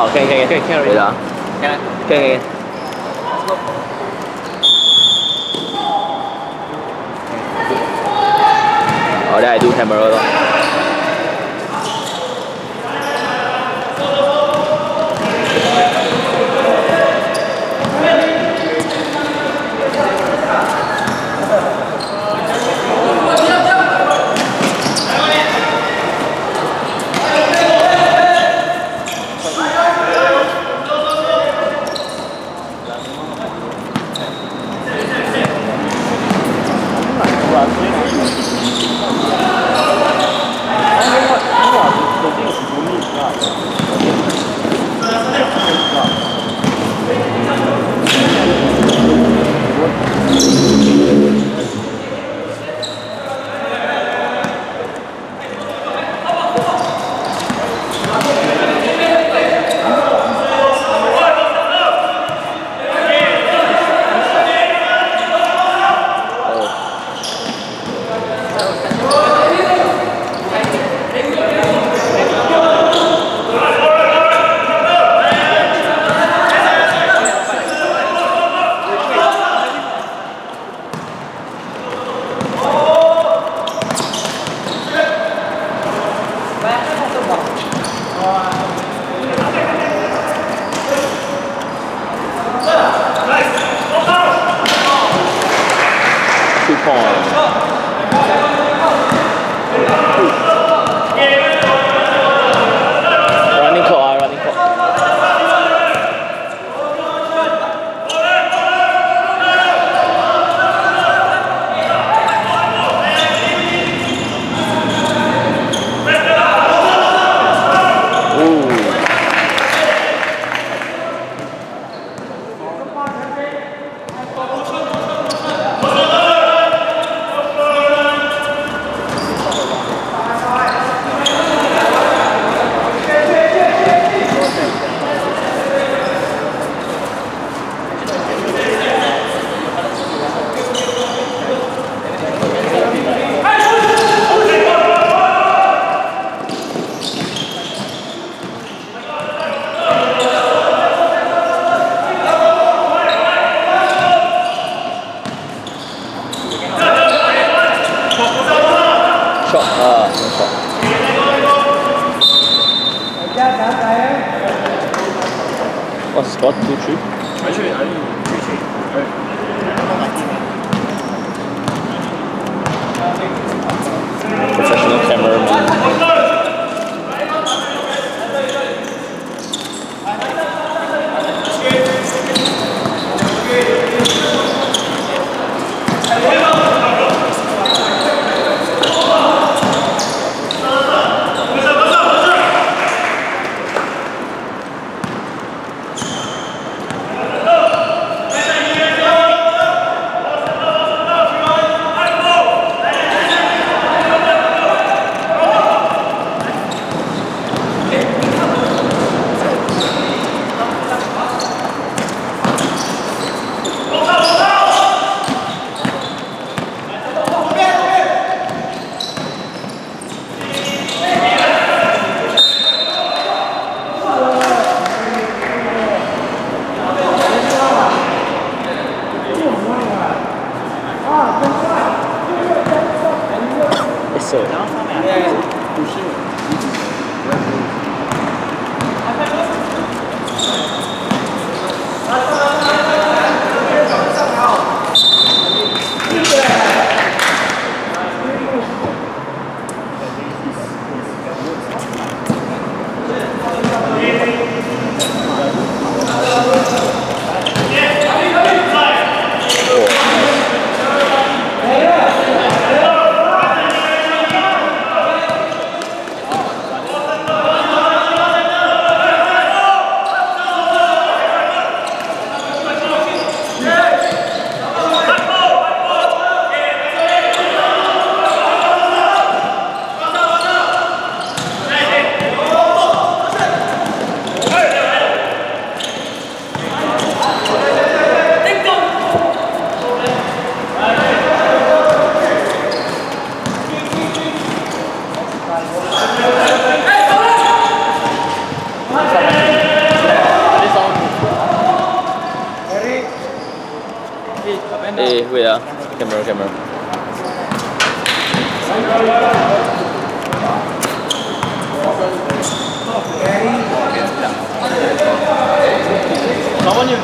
Oh, okay, okay, okay, carry. Wait, uh. Can I? Okay, okay. Let's go. Ở đây đu camera luôn.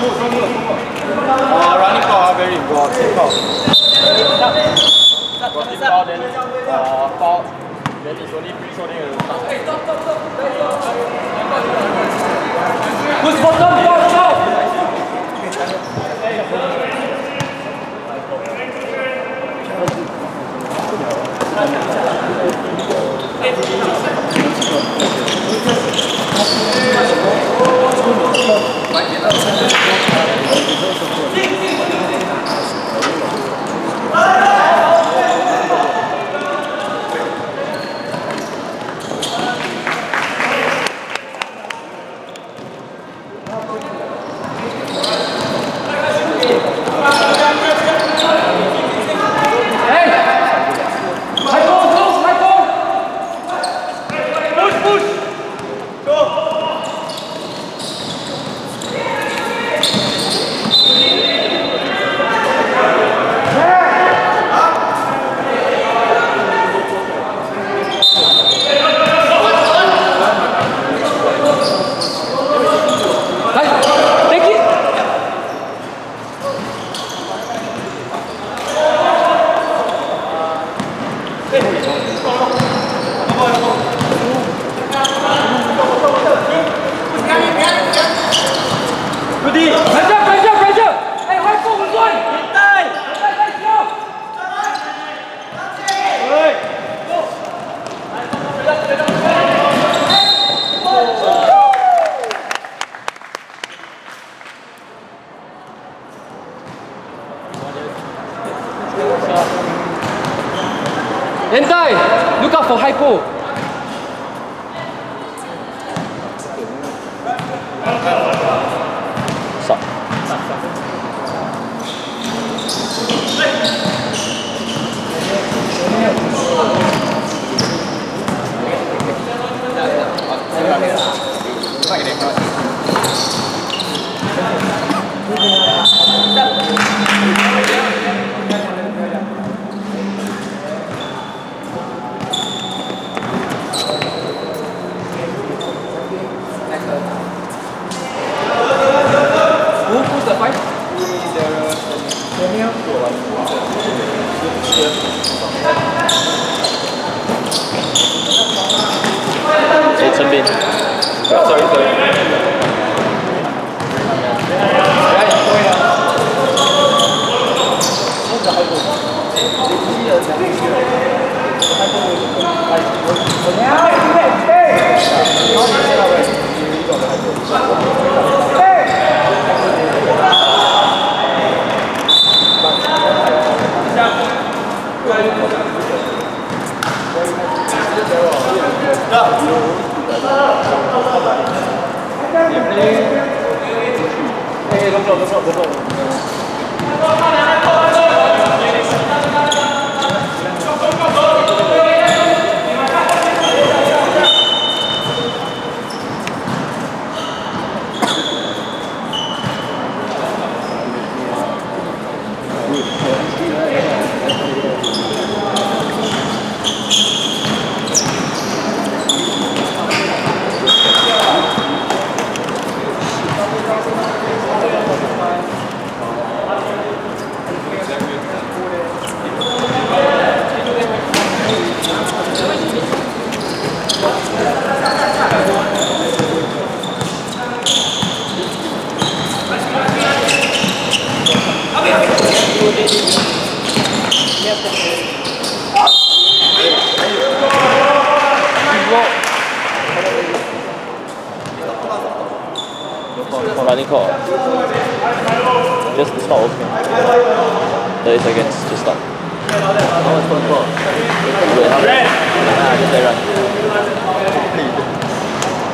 Ah, running call are very はい身边。走一走。Running call. Just stop opening. 30 seconds, just stop. Wait, how many? Ah, just run.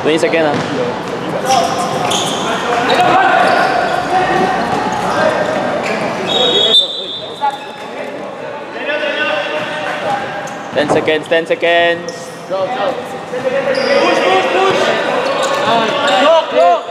20 seconds ah. Ten seconds, ten seconds. Look, look! Seven, six,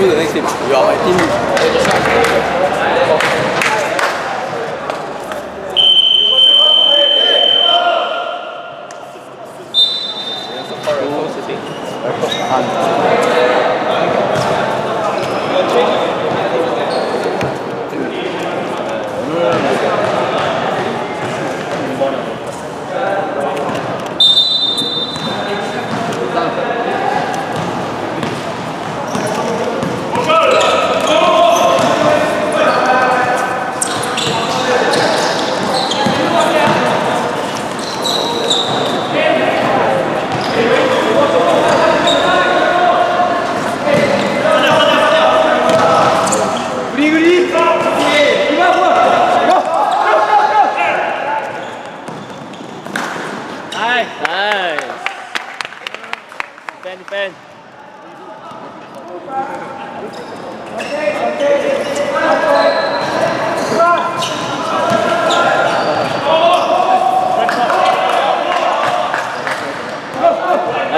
不是那个，不要，一定。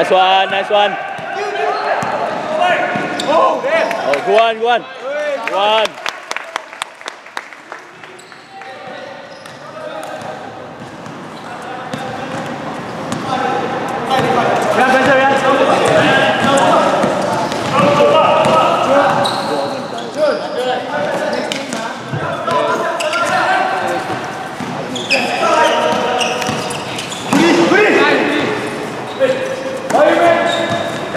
Nice one, nice one. Oh, oh, go on, go on. Go on.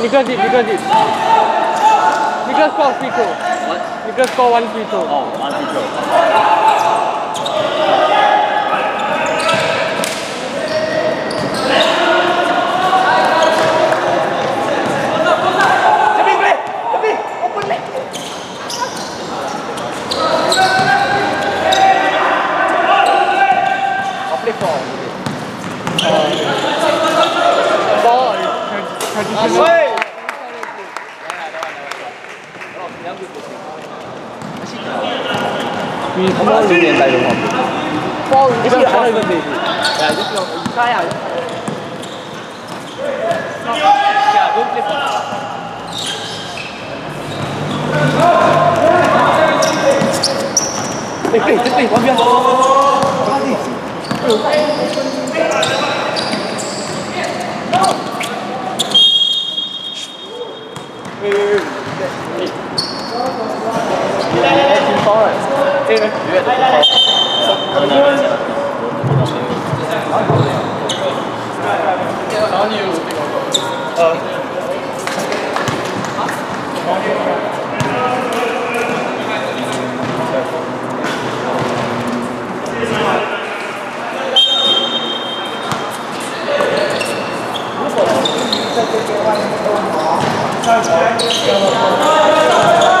Nicholas did, Nicholas did. Nicholas scored free throw. What? Nicholas scored one free throw. Oh, one free throw. I'll play four. 你他妈永远在用吗？包，你这个还有一个妹子，哎，你这个你看呀。Yeah, don't play for now. 哎，对对对，旁边。抓紧。如果这些外面都好，那全部都好。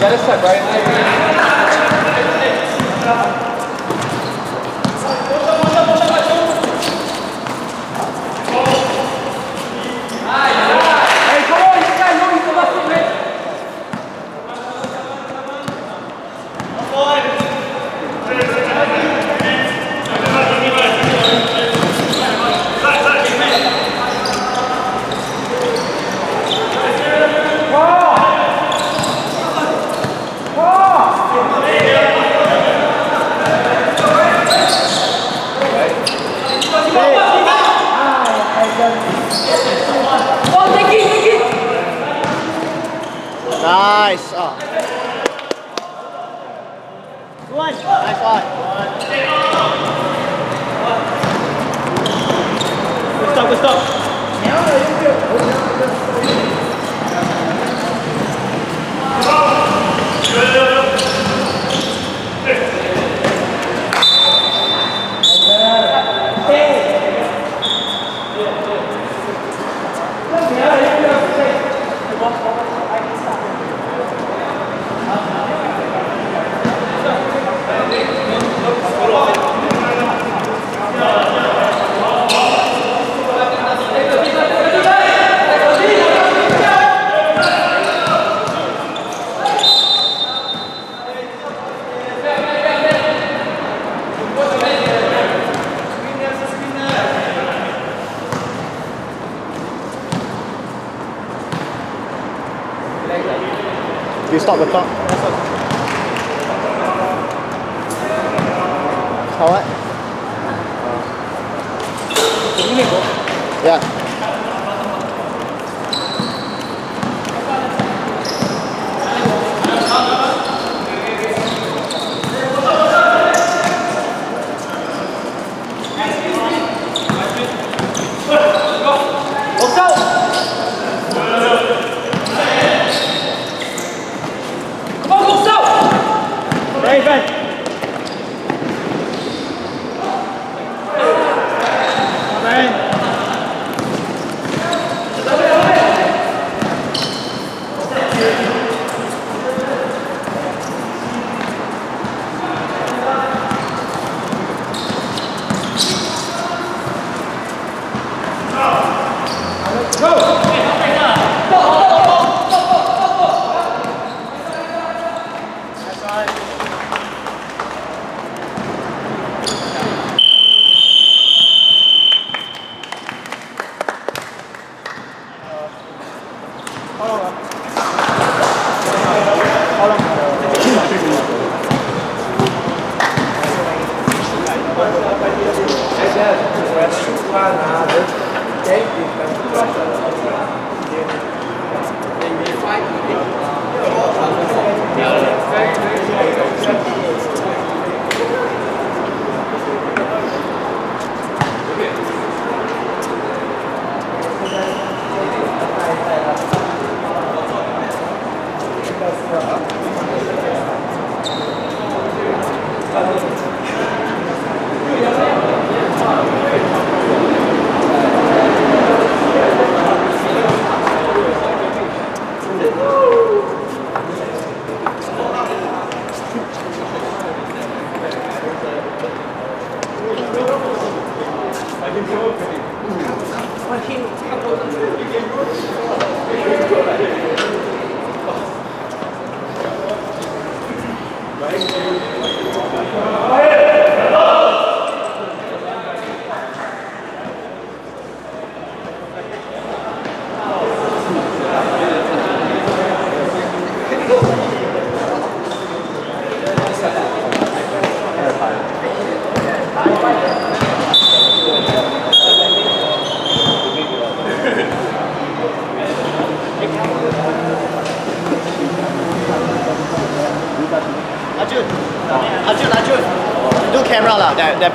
The other side, stop the clock. técnica,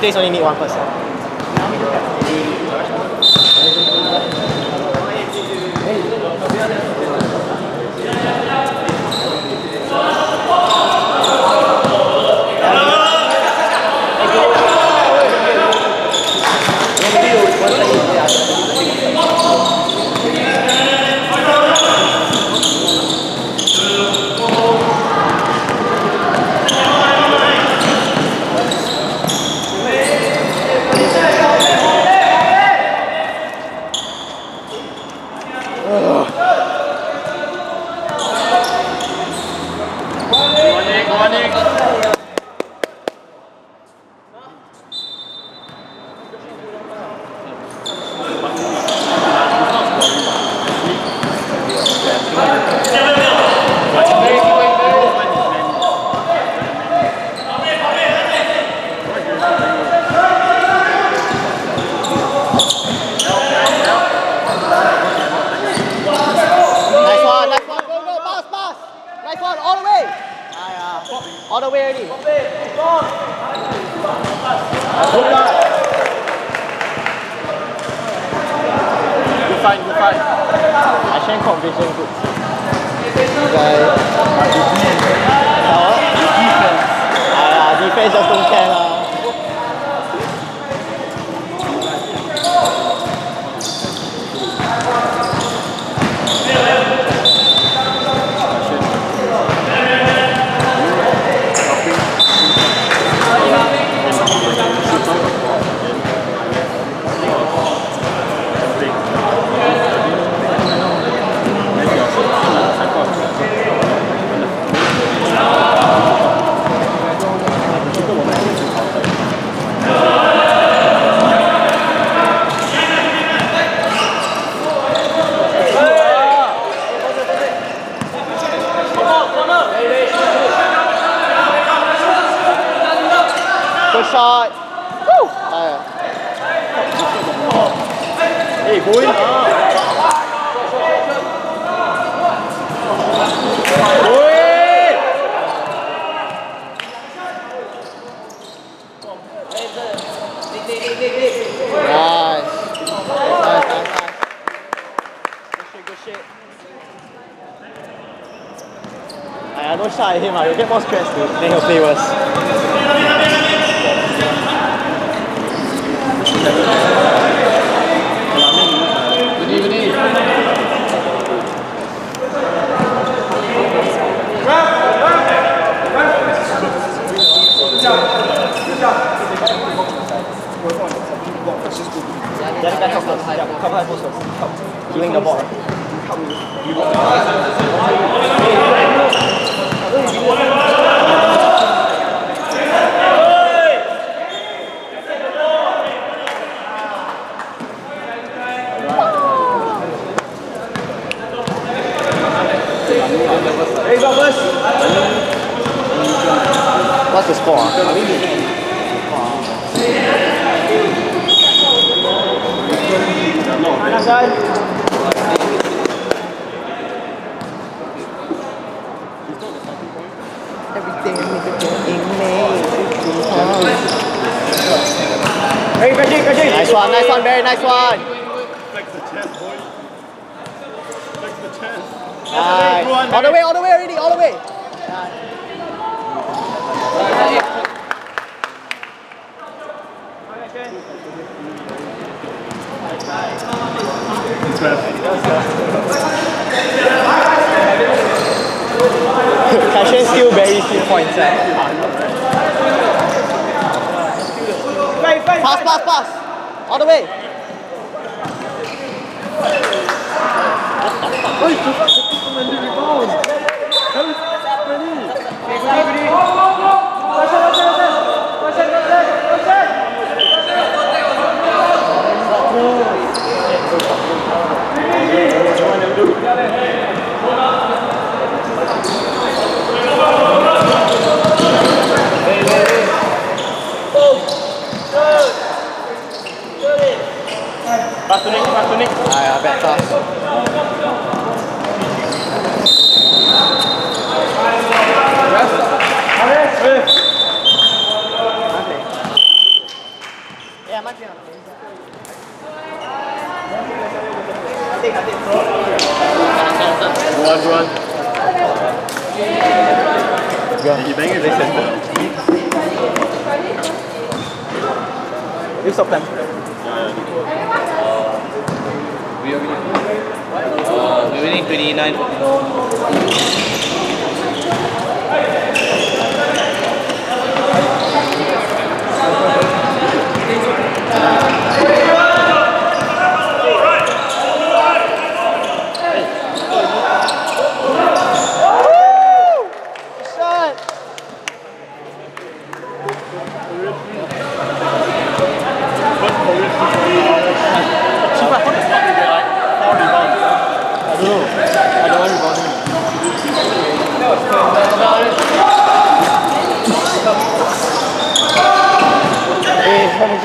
place only need one person. Get more stressed, dude. Then he'll play worse. One, nice one, very nice one. Flex the chest, boy. Flex the chest. Nice. All the way, all the way already, all the way. Cashin still very few points. Eh? Pass, pass, pass. All the way. Oi, tu tá com o Yeah, bad pass. Yeah, might be on. Go on, go on. You bang it, they center. You stop them. We are winning. Uh, we're winning 29. Shot.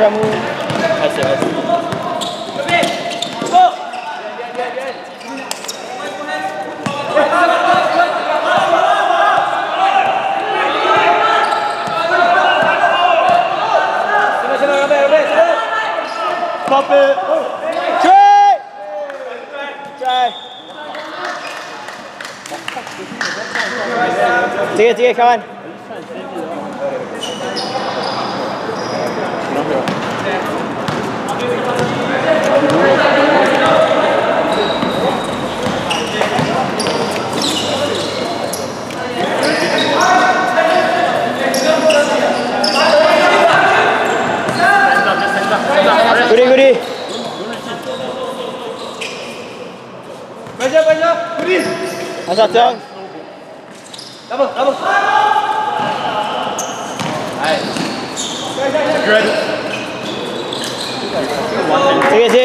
Shamu. Nice, Ga. Pop it. Try. Try. Tegen. Asal tong. Double, double. Sige, sige. The